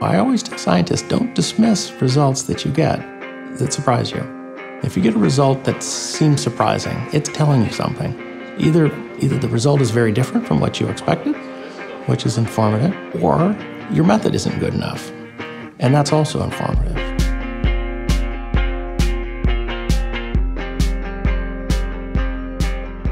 I always tell scientists don't dismiss results that you get that surprise you. If you get a result that seems surprising, it's telling you something. Either, either the result is very different from what you expected, which is informative, or your method isn't good enough, and that's also informative.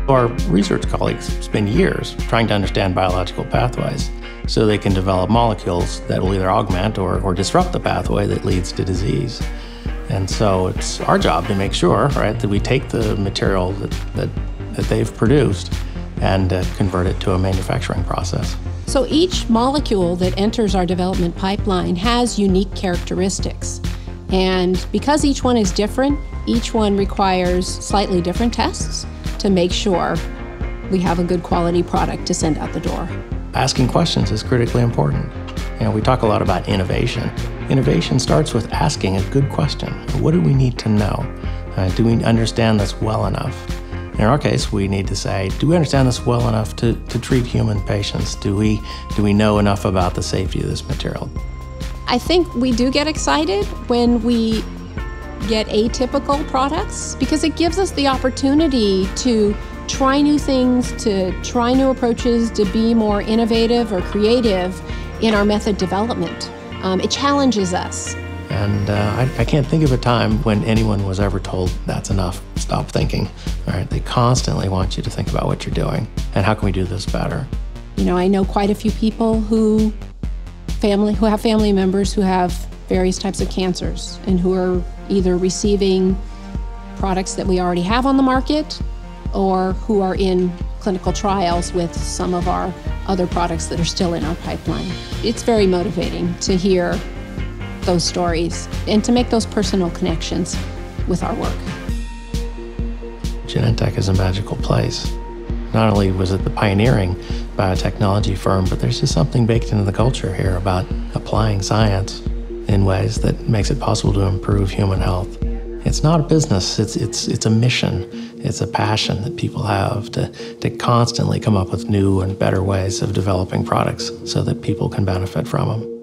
Our research colleagues spend years trying to understand biological pathways so they can develop molecules that will either augment or, or disrupt the pathway that leads to disease. And so it's our job to make sure, right, that we take the material that, that, that they've produced and uh, convert it to a manufacturing process. So each molecule that enters our development pipeline has unique characteristics. And because each one is different, each one requires slightly different tests to make sure we have a good quality product to send out the door. Asking questions is critically important. You know, we talk a lot about innovation. Innovation starts with asking a good question. What do we need to know? Uh, do we understand this well enough? In our case, we need to say, do we understand this well enough to, to treat human patients? Do we, do we know enough about the safety of this material? I think we do get excited when we get atypical products because it gives us the opportunity to try new things, to try new approaches, to be more innovative or creative in our method development. Um, it challenges us. And uh, I, I, can't think of a time when anyone was ever told that's enough, stop thinking. All right, they constantly want you to think about what you're doing and how can we do this better. You know, I know quite a few people who family who have family members who have various types of cancers and who are either receiving products that we already have on the market or who are in clinical trials with some of our other products that are still in our pipeline. It's very motivating to hear those stories and to make those personal connections with our work. Genentech is a magical place. Not only was it the pioneering biotechnology firm, but there's just something baked into the culture here about applying science in ways that makes it possible to improve human health. It's not a business, it's, it's, it's a mission. It's a passion that people have to, to constantly come up with new and better ways of developing products so that people can benefit from them.